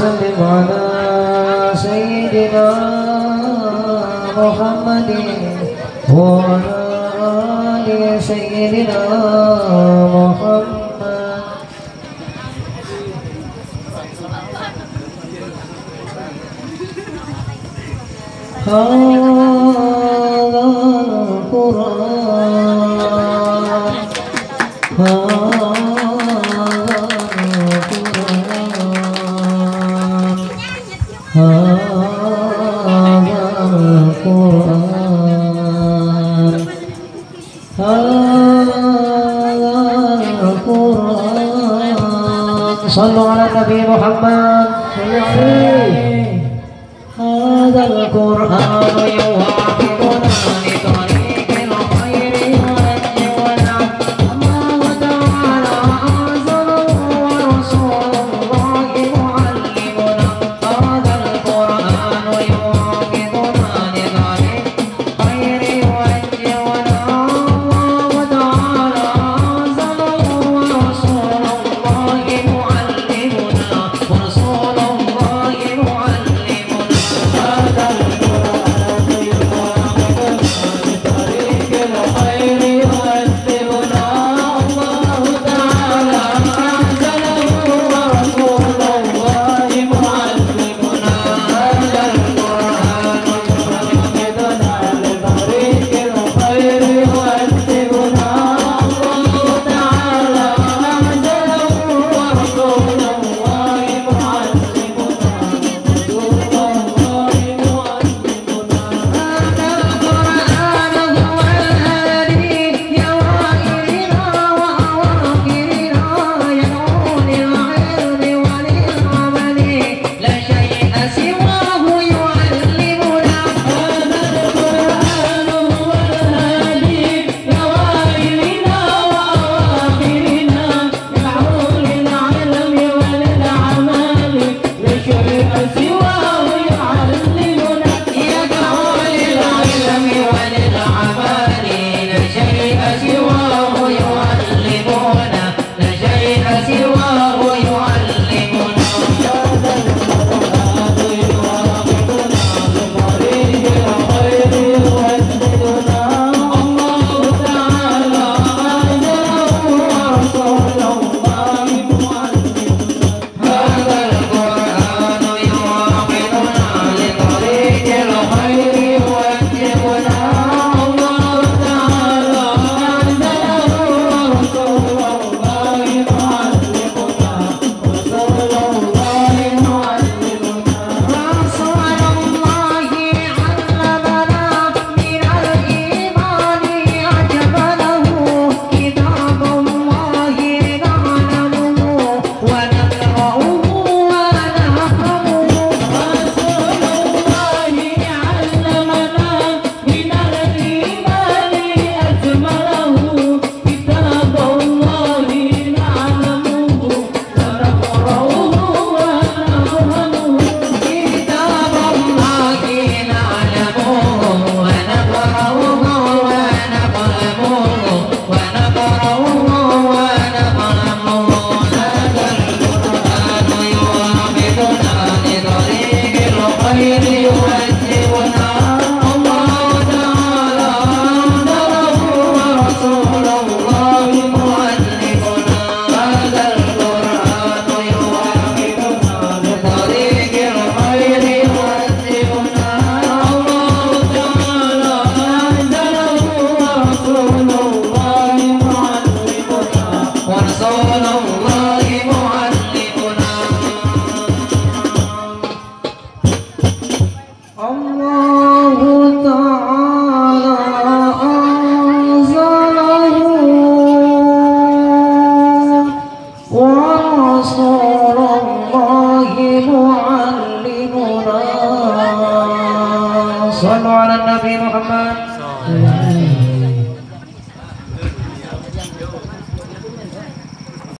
وسلم على سيدنا محمد وعلى آل سيدنا محمد هذا القرآن Al-Quran. Sallu Nabi Muhammad. Sallu Al-Quran. Yuhakimun Al-Quran. صلوا على النبي محمد.